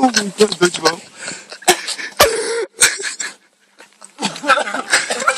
Ooh, that's bitch, bro.